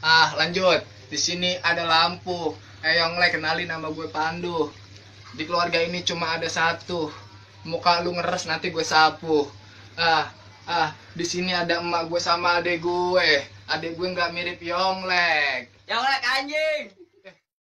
Ah, lanjut. Di sini ada lampu. Eh, Yongle, kenalin nama gue Pandu. Di keluarga ini cuma ada satu. Muka lu ngeres nanti gue sapu. Ah, ah, di sini ada emak gue sama adek gue. Adek gue nggak mirip Yonglek. Yonglek anjing.